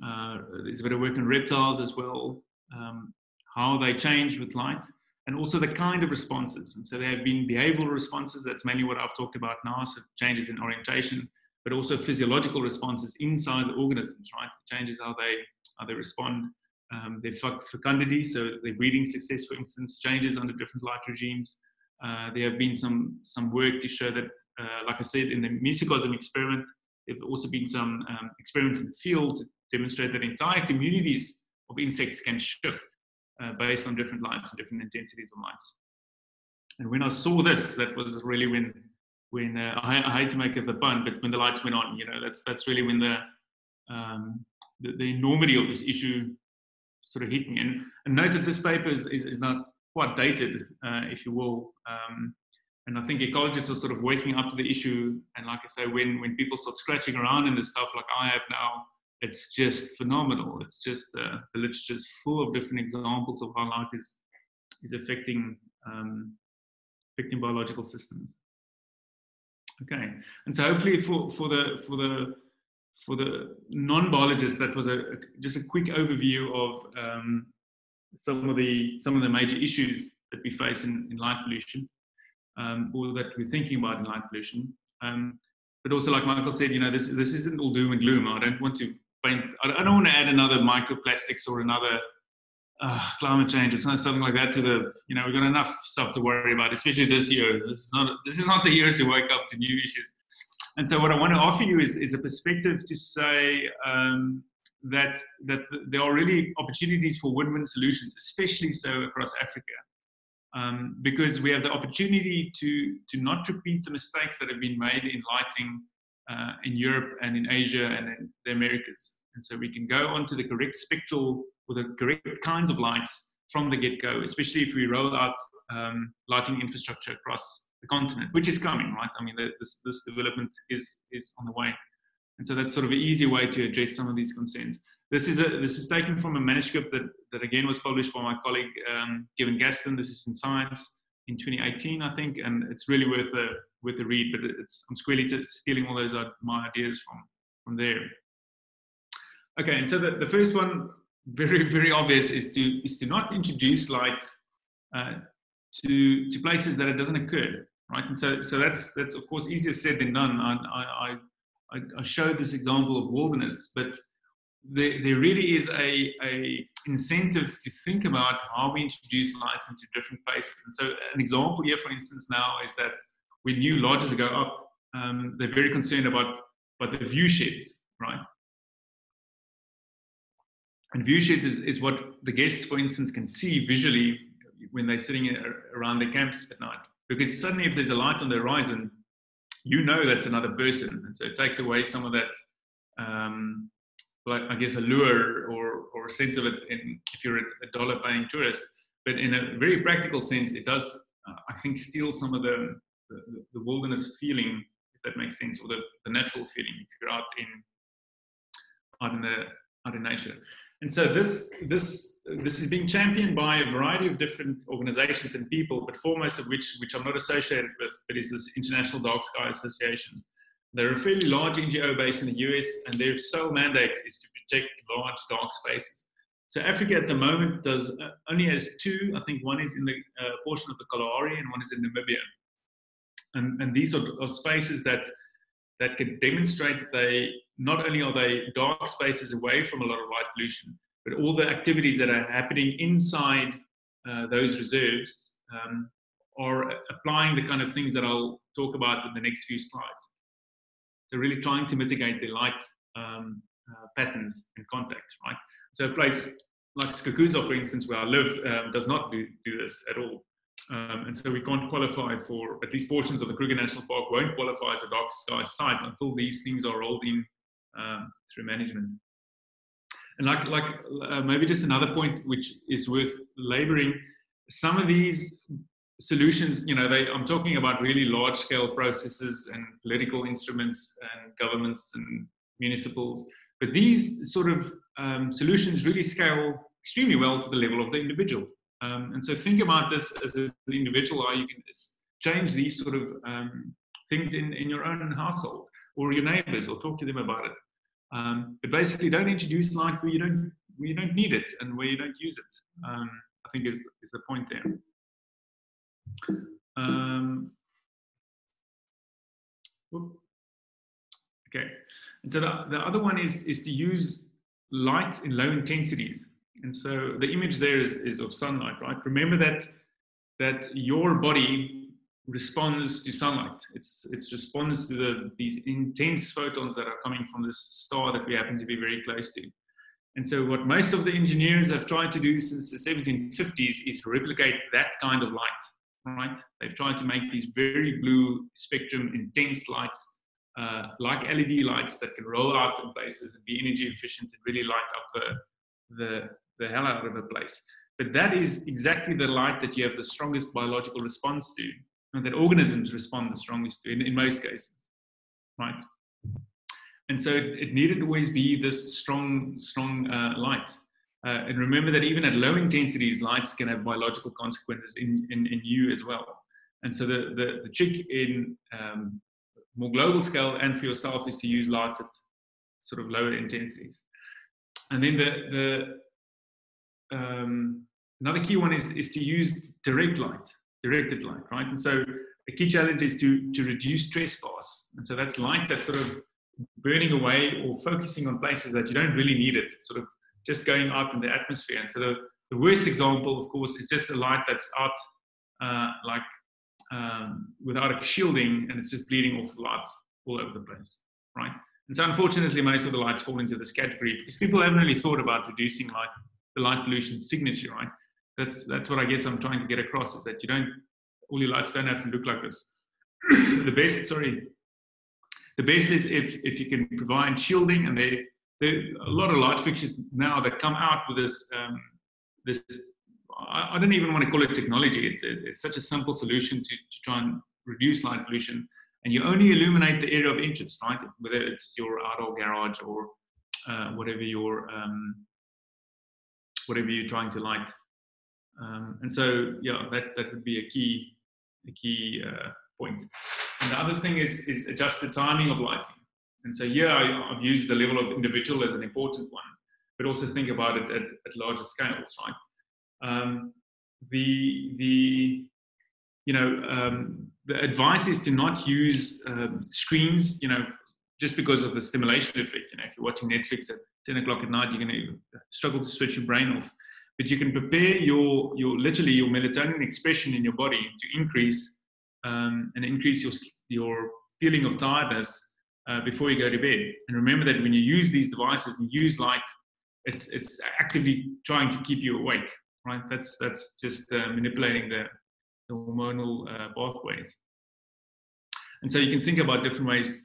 Uh, there's a bit of work on reptiles as well, um, how they change with light, and also the kind of responses. And so there have been behavioral responses. That's mainly what I've talked about now. So changes in orientation, but also physiological responses inside the organisms, right? Changes how they how they respond. Um, their fecundity, so their breeding success, for instance, changes under different light regimes. Uh, there have been some some work to show that, uh, like I said, in the mesocosm experiment, there have also been some um, experiments in the field to demonstrate that entire communities of insects can shift uh, based on different lights and different intensities of lights. And when I saw this, that was really when, when uh, I, I, hate to make it the pun, but when the lights went on, you know, that's that's really when the um, the, the, enormity of this issue sort of hit me. And, and note that this paper is, is, is not quite dated, uh, if you will. Um, and I think ecologists are sort of waking up to the issue. And like I say, when when people start scratching around in this stuff, like I have now, it's just phenomenal. It's just uh, the literature is full of different examples of how light is is affecting um, affecting biological systems. Okay, and so hopefully for for the for the for the non-biologists, that was a, just a quick overview of um, some of the some of the major issues that we face in, in light pollution, um, or that we're thinking about in light pollution. Um, but also, like Michael said, you know, this this isn't all doom and gloom. I don't want to. I don't want to add another microplastics or another uh, climate change or something like that to the. You know, we've got enough stuff to worry about, especially this year. This is not this is not the year to wake up to new issues. And so, what I want to offer you is, is a perspective to say um, that that there are really opportunities for win-win solutions, especially so across Africa, um, because we have the opportunity to to not repeat the mistakes that have been made in lighting uh, in Europe and in Asia and in the Americas. And so we can go onto the correct spectral or the correct kinds of lights from the get-go, especially if we roll out um, lighting infrastructure across the continent, which is coming, right? I mean, this, this development is, is on the way. And so that's sort of an easy way to address some of these concerns. This is, a, this is taken from a manuscript that, that again was published by my colleague um, Kevin Gaston. This is in Science in 2018, I think, and it's really worth a, worth a read, but it's, I'm squarely just stealing all those uh, my ideas from, from there. Okay, and so the, the first one, very, very obvious, is to, is to not introduce light uh, to, to places that it doesn't occur, right? And so, so that's, that's of course easier said than done. I, I, I showed this example of wilderness, but there, there really is a, a incentive to think about how we introduce lights into different places. And so an example here, for instance, now is that when new lodges go up, um, they're very concerned about, about the view sheds, right? And view sheds is, is what the guests, for instance, can see visually when they're sitting around the camps at night. Because suddenly, if there's a light on the horizon, you know that's another person, and so it takes away some of that, um, like I guess, allure or or sense of it. In, if you're a dollar-paying tourist, but in a very practical sense, it does, uh, I think, steal some of the, the, the wilderness feeling, if that makes sense, or the, the natural feeling if you're out in out in the out in nature. And so this, this, this is being championed by a variety of different organizations and people, but foremost of which, which I'm not associated with, but is this International Dark Sky Association. They're a fairly large NGO based in the US, and their sole mandate is to protect large dark spaces. So Africa at the moment does uh, only has two. I think one is in the uh, portion of the Kalahari, and one is in Namibia. And, and these are, are spaces that that can demonstrate that they not only are they dark spaces away from a lot of light pollution, but all the activities that are happening inside uh, those reserves um, are applying the kind of things that I'll talk about in the next few slides. So really trying to mitigate the light um, uh, patterns and contact, right? So a place like Skukuza, for instance, where I live, um, does not do, do this at all. Um, and so we can't qualify for, at least portions of the Kruger National Park won't qualify as a dark sky site until these things are rolled in um, through management. And like, like uh, maybe just another point which is worth laboring, some of these solutions, you know, they, I'm talking about really large scale processes and political instruments and governments and municipals, but these sort of um, solutions really scale extremely well to the level of the individual. Um, and so think about this as an individual, how you can change these sort of um, things in, in your own household or your neighbors or talk to them about it. Um, but basically don't introduce light where you don't, where you don't need it and where you don't use it, um, I think is, is the point there. Um, okay, and so the, the other one is, is to use light in low intensities. And so the image there is, is of sunlight, right? Remember that that your body responds to sunlight. It's it's responds to the these intense photons that are coming from this star that we happen to be very close to. And so what most of the engineers have tried to do since the 1750s is replicate that kind of light, right? They've tried to make these very blue spectrum intense lights uh, like LED lights that can roll out in places and be energy efficient and really light up the, the, the hell out of a place. But that is exactly the light that you have the strongest biological response to. and that organisms respond the strongest to in, in most cases, right? And so it, it, needed to always be this strong, strong uh, light. Uh, and remember that even at low intensities, lights can have biological consequences in, in, in you as well. And so the, the, the trick in um, more global scale and for yourself is to use light at sort of lower intensities. And then the, the um, another key one is, is to use direct light, directed light, right? And so a key challenge is to, to reduce stress bars. And so that's light that's sort of burning away or focusing on places that you don't really need it, sort of just going out in the atmosphere. And so the, the worst example, of course, is just a light that's out uh, like um, without a shielding and it's just bleeding off light all over the place, right? And so unfortunately, most of the lights fall into this category because people haven't really thought about reducing light, the light pollution signature, right? That's, that's what I guess I'm trying to get across is that you don't, all your lights don't have to look like this. the best, sorry, the best is if, if you can provide shielding and there, there are a lot of light fixtures now that come out with this, um, this I, I, don't even want to call it technology. It, it, it's such a simple solution to, to try and reduce light pollution. And you only illuminate the area of interest, right? Whether it's your outdoor garage or uh, whatever your um, whatever you're trying to light. Um, and so, yeah, that, that would be a key a key uh, point. And the other thing is is adjust the timing of lighting. And so, yeah, I, have used the level of individual as an important one, but also think about it at, at larger scales, right? Um, the the you know um, the advice is to not use um, screens. You know, just because of the stimulation effect. You know, if you're watching Netflix at 10 o'clock at night, you're going to struggle to switch your brain off. But you can prepare your your literally your melatonin expression in your body to increase um, and increase your your feeling of tiredness uh, before you go to bed. And remember that when you use these devices, you use light, it's it's actively trying to keep you awake right? That's that's just uh, manipulating the, the hormonal uh, pathways. And so you can think about different ways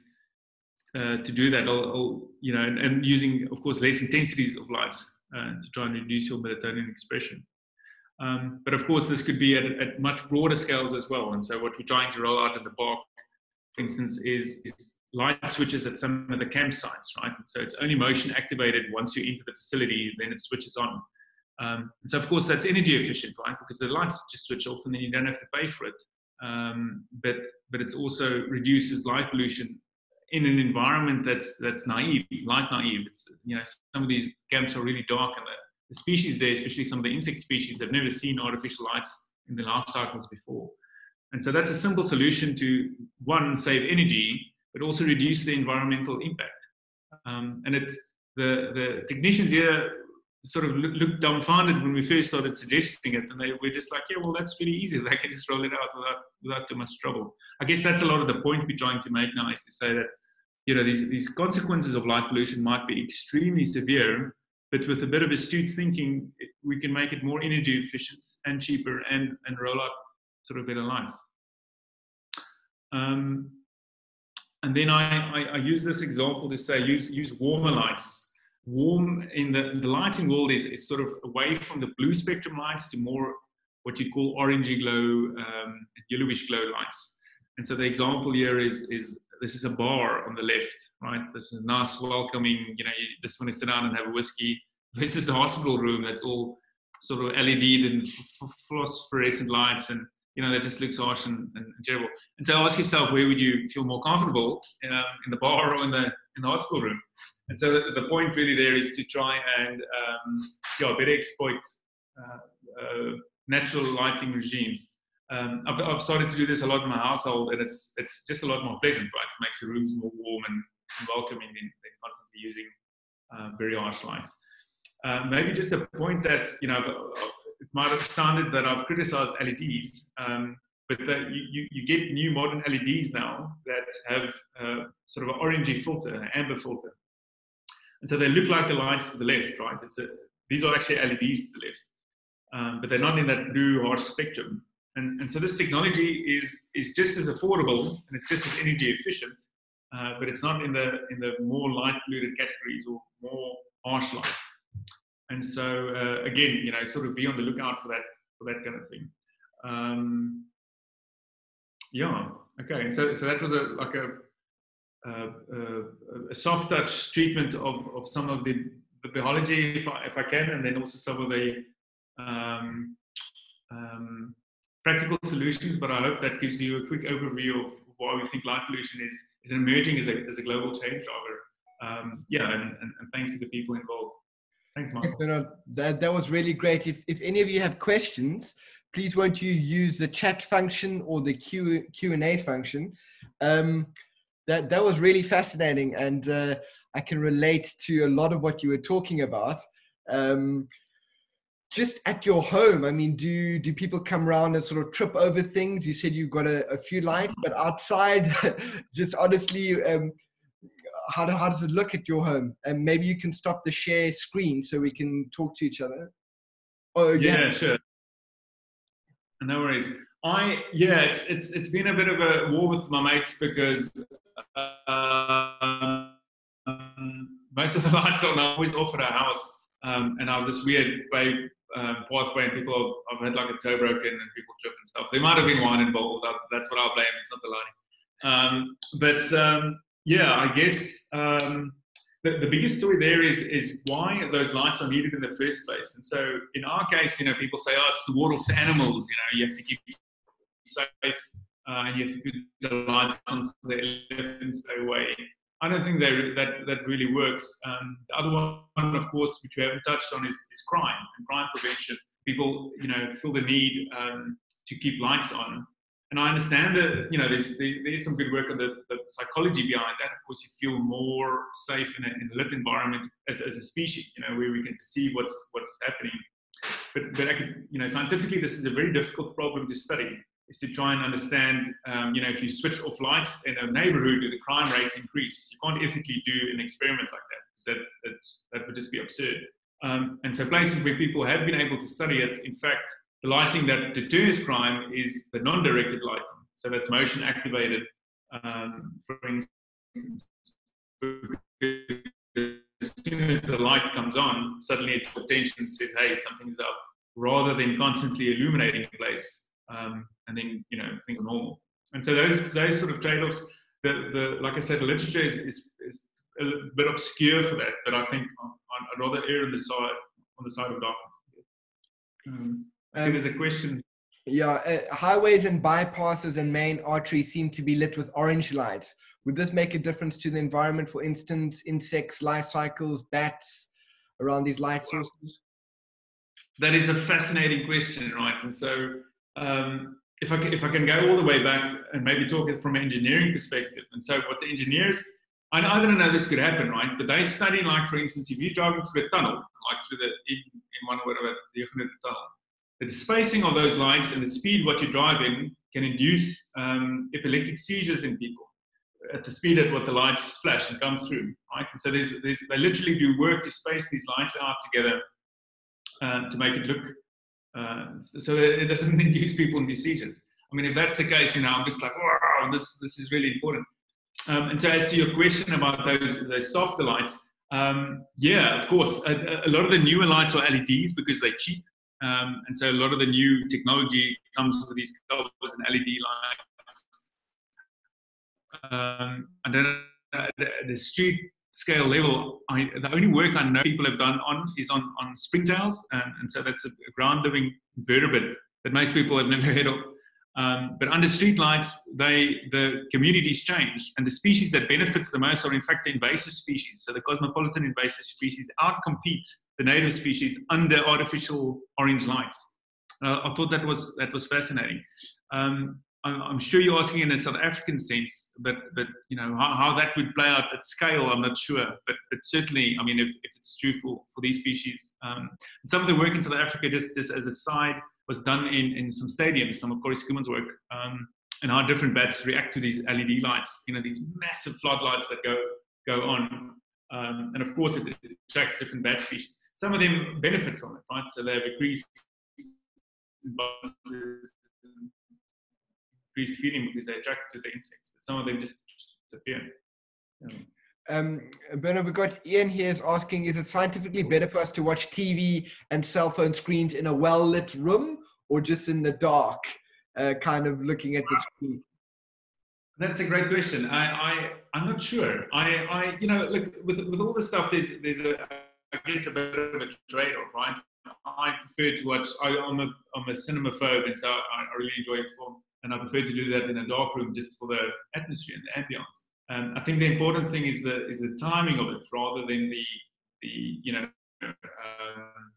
uh, to do that. I'll, I'll, you know, and, and, using, of course, less intensities of lights uh, to try and reduce your melatonin expression. Um, but of course, this could be at, at, much broader scales as well. And so what we're trying to roll out in the park, for instance, is, is light switches at some of the campsites, right? And so it's only motion activated once you enter the facility, then it switches on. Um, and so, of course, that's energy efficient, right? Because the lights just switch off and then you don't have to pay for it. Um, but but it also reduces light pollution in an environment that's that's naive, light naive. It's you know some of these camps are really dark, and the, the species there, especially some of the insect species, have never seen artificial lights in their life cycles before. And so that's a simple solution to one save energy, but also reduce the environmental impact. Um, and it's the the technicians here sort of looked dumbfounded when we first started suggesting it, and they were just like, "Yeah, well, that's pretty easy. They can just roll it out without without too much trouble." I guess that's a lot of the point we're trying to make now is to say that you know these these consequences of light pollution might be extremely severe, but with a bit of astute thinking, we can make it more energy efficient and cheaper, and and roll out sort of better lights. Um, and then I, I, I use this example to say use use warmer lights warm in the, the lighting world is, is sort of away from the blue spectrum lights to more what you'd call orangey glow, um, yellowish glow lights. And so the example here is, is this is a bar on the left, right? This is nice, welcoming, you know, you just want to sit down and have a whiskey. This is a hospital room that's all sort of LED and phosphorescent lights and, you know, that just looks harsh and, and terrible. And so ask yourself, where would you feel more comfortable, um, in the bar or in the, in the hospital room? And so the, the point really there is to try and um, yeah, better exploit uh, uh, natural lighting regimes. Um, I've, I've, started to do this a lot in my household, and it's it's just a lot more pleasant, right? It makes the rooms more warm and, welcoming than, than constantly using uh, very harsh lights. Uh, maybe just a point that you know might have sounded that I've criticized LEDs, um, but that you, you, get new modern LEDs now that have uh, sort of an orangey filter, an amber filter, and so they look like the lights to the left, right? A, these are actually LEDs to the left, um, but they're not in that blue harsh spectrum. And, and so this technology is, is just as affordable and it's just as energy efficient, uh, but it's not in the, in the more light polluted categories or more harsh lights. And so uh, again, you know, sort of be on the lookout for that, for that kind of thing. Um, Yeah. Okay. And so so that was a like a a, a soft touch treatment of, of some of the, the biology, if I, if I can, and then also some of the um, um, practical solutions. But I hope that gives you a quick overview of why we think light pollution is, is emerging as a, as a global change driver. Um, yeah, and, and, and, thanks to the people involved. Thanks, Mark. that, that was really great. If, if any of you have questions, please won't you use the chat function or the Q, Q&A function. Um, that that was really fascinating, and uh, I can relate to a lot of what you were talking about. Um, just at your home, I mean, do do people come around and sort of trip over things? You said you've got a, a few lights, but outside, just honestly, um, how, how does it look at your home? And maybe you can stop the share screen so we can talk to each other. Oh yeah, yeah sure. No worries. I yeah, it's it's it's been a bit of a war with my mates because um, most of the lights on are always off at our house, um, and I have this weird way um, pathway, and people have, have, had like a toe broken and people trip and stuff. There might have been wine involved. That's what I'll blame. It's not the lighting. Um, but um, yeah, I guess um, the, the biggest story there is is why those lights are needed in the first place. And so in our case, you know, people say, oh, it's the water for animals. You know, you have to keep safe uh, and you have to put the lights on so the elephants stay away. I don't think that that, that really works. Um, the other one, of course, which we haven't touched on, is, is crime and crime prevention. People, you know, feel the need um, to keep lights on, and I understand that you know there's there's some good work on the, the psychology behind that. Of course, you feel more safe in a, in a lit environment as, as a species, you know, where we can perceive what's what's happening. But but I could, you know, scientifically, this is a very difficult problem to study is to try and understand, um, you know, if you switch off lights in a neighborhood, do the crime rates increase? You can't ethically do an experiment like that because that, that would just be absurd. Um, and so places where people have been able to study it, in fact, the lighting that deters crime is the non-directed lighting. So that's motion activated, um, for instance. As soon as the light comes on, suddenly it attention says, hey, something's up, rather than constantly illuminating a place um, and then you know things are normal. And so those those sort of trade-offs, the, the like I said, the literature is, is, is a bit obscure for that, but I think I'd rather err on the side on the side of darkness. Um, I think there's a question. Yeah, uh, highways and bypasses and main arteries seem to be lit with orange lights. Would this make a difference to the environment? For instance, insects, life cycles, bats around these light sources. That is a fascinating question, right? And so um, if I, can, if I can go all the way back and maybe talk it from an engineering perspective. And so what the engineers, I, I don't know this could happen, right? But they study, like, for instance, if you're driving through a tunnel, like through the, in, in one whatever, the tunnel, the spacing of those lights and the speed what you drive in can induce um, epileptic seizures in people at the speed at what the lights flash and come through, right? And so there's, there's, they literally do work to space these lights out together um, to make it look uh, so it doesn't induce people into seizures. I mean, if that's the case, you know, I'm just like, wow, this this is really important. Um, and so, as to your question about those those softer lights, um, yeah, of course, a, a, lot of the newer lights are LEDs because they're cheap, um, and so a lot of the new technology comes with these covers and LED lights. Um, and then uh, the, street scale level, I, the only work I know people have done on is on, on springtails, and, so that's a, ground living invertebrate that most people have never heard of. Um, but under streetlights, they the communities change, and the species that benefits the most are in fact the invasive species. So the cosmopolitan invasive species outcompete the native species under artificial orange lights. Uh, I thought that was that was fascinating. Um, I'm sure you're asking in a South African sense, but but you know how, how that would play out at scale, I'm not sure. But but certainly, I mean, if, if it's true for, for these species, um, some of the work in South Africa, just just as a side, was done in, in some stadiums, some of Corrie Schoeman's work, um, and how different bats react to these LED lights. You know, these massive floodlights that go go on, um, and of course, it, attracts different bat species. Some of them benefit from it, right? So they have increased increased feeding because they're attracted to the insects. But some of them just disappear. Um, Bernard, we've got Ian here is asking, is it scientifically better for us to watch TV and cell phone screens in a well-lit room or just in the dark, uh, kind of looking at the screen? That's a great question. I, I I'm not sure. I, I you know look with with all this stuff there's there's a I guess a bit of a trade-off, right? I prefer to watch. I, am a I'm a cinema phobe, and so I, I, really enjoy film, and I prefer to do that in a dark room just for the atmosphere and the ambience. Um, I think the important thing is the is the timing of it rather than the the you know um,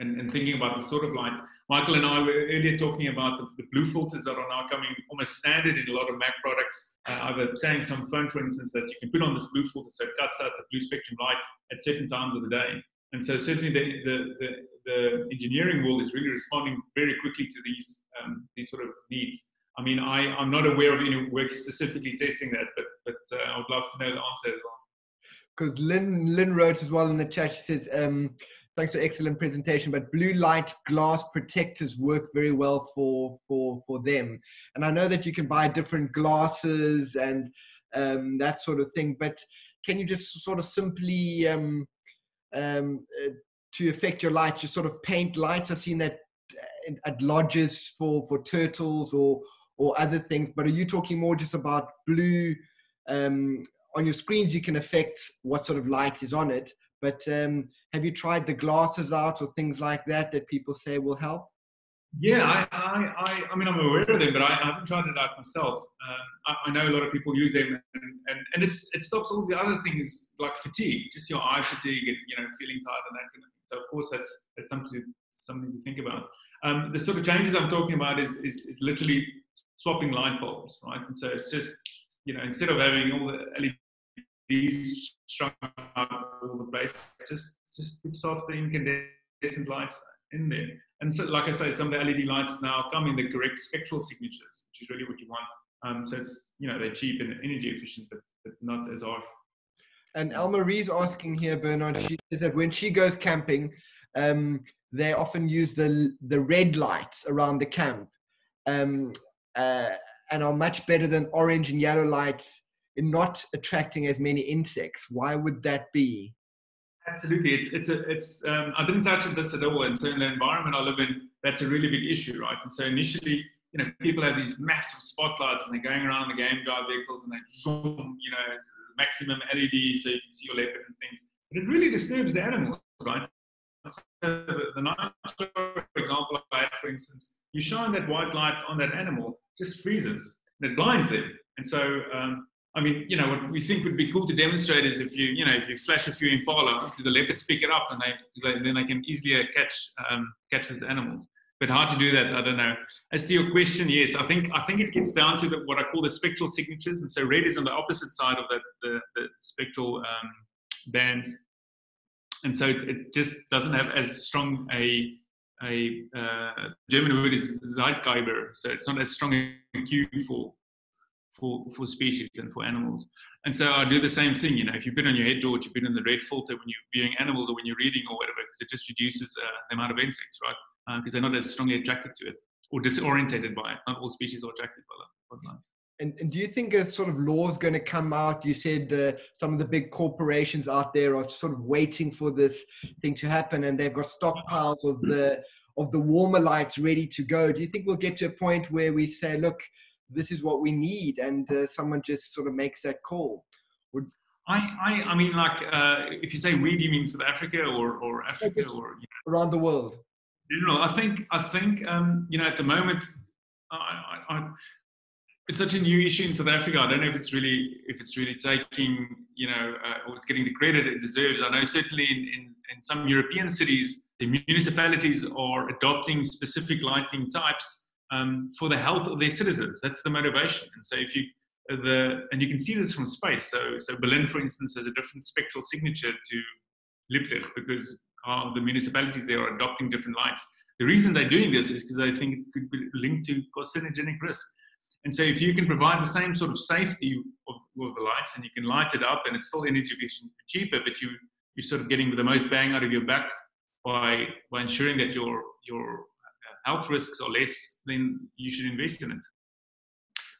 and, and thinking about the sort of light. Michael and I were earlier talking about the, the, blue filters that are now coming almost standard in a lot of Mac products. Uh, I was saying some phone, for instance, that you can put on this blue filter so it cuts out the blue spectrum light at certain times of the day. And so certainly the, the, the, the engineering world is really responding very quickly to these, um, these sort of needs. I mean, I, I'm not aware of any work specifically testing that, but, but uh, I would love to know the answer as well. Because Lynn, Lynn wrote as well in the chat, she says, um, thanks for excellent presentation, but blue light glass protectors work very well for, for, for them. And I know that you can buy different glasses and um, that sort of thing, but can you just sort of simply, um, um, uh, to affect your lights, just sort of paint lights? I've seen that uh, at lodges for, for turtles or, or other things, but are you talking more just about blue um, on your screens? You can affect what sort of light is on it, but um, have you tried the glasses out or things like that that people say will help? Yeah, I, I, I, I mean, I'm aware of them, but I, I haven't tried it out myself. Um, I, I, know a lot of people use them, and, and, and it's, it stops all the other things like fatigue, just your eye fatigue, and you know, feeling tired and that kind of thing. So, of course, that's that's something to, something to think about. Um, the sort of changes I'm talking about is, is, is literally swapping light bulbs, right? And so it's just you know, instead of having all the LEDs strung out all the place, just just put softer incandescent lights in there. And so, like I say, some of the LED lights now come in the correct spectral signatures, which is really what you want. Um, so it's you know they're cheap and energy efficient, but, but not as harsh. And Alma Ree's asking here, Bernard, she says that when she goes camping, um, they often use the the red lights around the camp, um, uh, and are much better than orange and yellow lights in not attracting as many insects. Why would that be? Absolutely, it's it's a it's. Um, I didn't touch on this at all, and so in the environment I live in, that's a really big issue, right? And so initially, you know, people have these massive spotlights, and they're going around the game drive vehicles, and they boom, you know, maximum LED, so you can see your leopard and things. But it really disturbs the animals, right? So the, the night for example I had, for instance, you shine that white light on that animal, just freezes, and it blinds them. And so um, I mean, you know, what we think would be cool to demonstrate is if you, you know, if you flash a few impala, do the leopards pick it up and they, then they can easily catch um, catch those animals. But how to do that, I don't know. As to your question, yes, I think I think it gets down to the, what I call the spectral signatures, and so red is on the opposite side of the, the, the spectral um, bands, and so it just doesn't have as strong a a uh, German word is Zeitgeber, so it's not as strong a cue for for, for species and for animals. And so I do the same thing, you know, if you put on your head torch, you put on the red filter when you're viewing animals or when you're reading or whatever, because it just reduces uh, the amount of insects, right? Because uh, they're not as strongly attracted to it or disorientated by it. Not all species are attracted by light. And, and, do you think a sort of law is going to come out? You said uh, some of the big corporations out there are sort of waiting for this thing to happen, and they've got stockpiles of the of the warmer lights ready to go. Do you think we'll get to a point where we say, look, this is what we need, and uh, someone just sort of makes that call. Would I, I, I mean, like, uh, if you say we, do you mean South Africa or, or Africa or you know, around the world? You know, I think, I think, um, you know, at the moment, I, I, it's such a new issue in South Africa. I don't know if it's really, if it's really taking, you know, uh, or it's getting the credit it deserves. I know certainly in, in, in some European cities, the municipalities are adopting specific lighting types um, for the health of their citizens. That's the motivation. And so if you uh, the and you can see this from space. So so Berlin, for instance, has a different spectral signature to Leipzig because the municipalities there are adopting different lights. The reason they're doing this is because I think it could be linked to carcinogenic risk. And so if you can provide the same sort of safety of, of the lights and you can light it up and it's still energy efficient, cheaper, but you you're sort of getting the most bang out of your buck by by ensuring that your your health risks are less, then you should invest in it.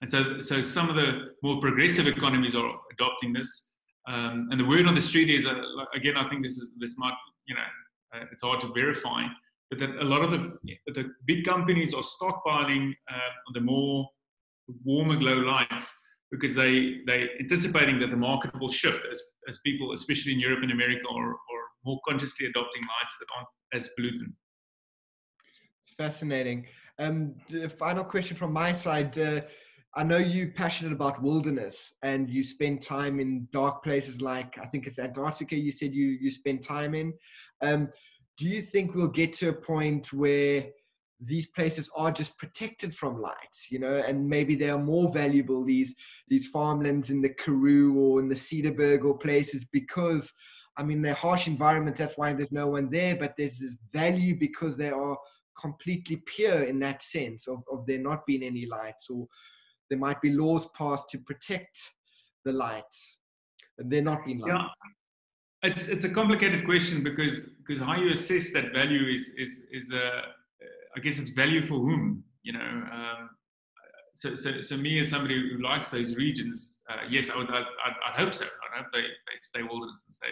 And so, so some of the more progressive economies are adopting this. Um, and the word on the street is, uh, again, I think this is this might, you know, uh, it's hard to verify, but that a lot of the, the big companies are stockpiling uh, the more warmer glow lights because they they anticipating that the market will shift as, as people, especially in Europe and America, are, are more consciously adopting lights that aren't as pollutant. It's fascinating. Um, the final question from my side. Uh, I know you're passionate about wilderness and you spend time in dark places like I think it's Antarctica. You said you you spend time in. Um, do you think we'll get to a point where these places are just protected from lights, you know, and maybe they are more valuable these these farmlands in the Karoo or in the Cederberg or places because I mean they're harsh environments, that's why there's no one there, but there's this value because they are completely pure in that sense of, of there not being any lights or there might be laws passed to protect the lights. They're not being lights. Yeah. It's, it's a complicated question because because how you assess that value is is is a I guess it's value for whom, you know. Um, so, so, so me as somebody who likes those regions, uh, yes, I would, I, I, hope so. I hope they, they stay wilderness and stay,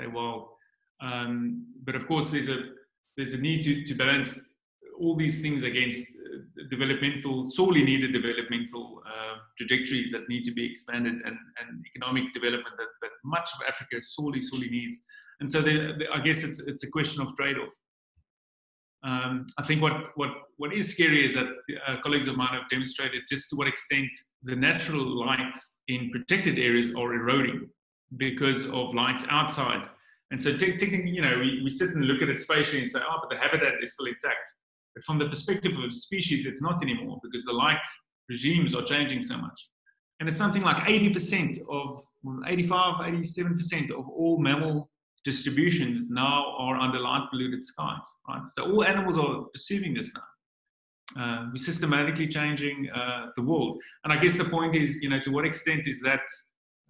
stay well. Um, but of course, there's a there's a need to, to balance all these things against uh, developmental, sorely needed developmental uh, trajectories that need to be expanded and, and economic development that, that much of Africa sorely, sorely needs. And so I guess it's, it's a question of trade-off. Um, I think what, what, what is scary is that uh, colleagues of mine have demonstrated just to what extent the natural lights in protected areas are eroding because of lights outside. And so, technically, you know, we, we sit and look at it spatially and say, oh, but the habitat is still intact. But from the perspective of species, it's not anymore because the light regimes are changing so much. And it's something like 80% of, 85, 87% of all mammal distributions now are under light polluted skies, right? So all animals are perceiving this now. Uh, we're systematically changing uh, the world. And I guess the point is, you know, to what extent is that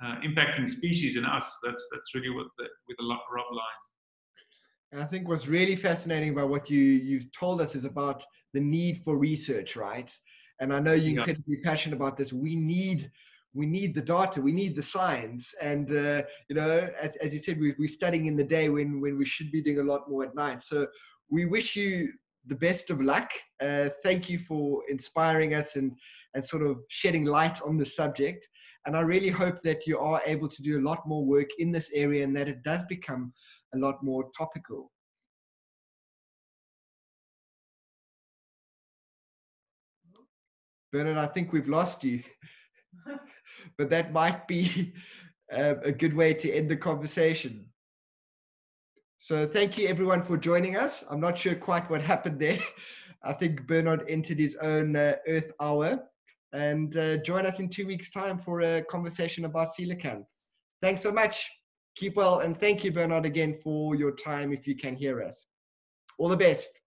uh, impacting species and us? That's that's really what the, with the rub lies. And I think what's really fascinating about what you you've told us is about the need for research, right? And I know you're yeah. incredibly passionate about this. We need we need the data, we need the science. And, uh, you know, as, as you said, we, we're studying in the day when, when we should be doing a lot more at night. So we wish you the best of luck. Uh, thank you for inspiring us and, and sort of shedding light on the subject. And I really hope that you are able to do a lot more work in this area and that it does become a lot more topical. Bernard, I think we've lost you. But that might be uh, a good way to end the conversation. So thank you everyone for joining us. I'm not sure quite what happened there. I think Bernard entered his own uh, Earth hour. And uh, join us in two weeks' time for a conversation about coelacanth. Thanks so much. Keep well. And thank you, Bernard, again for your time if you can hear us. All the best.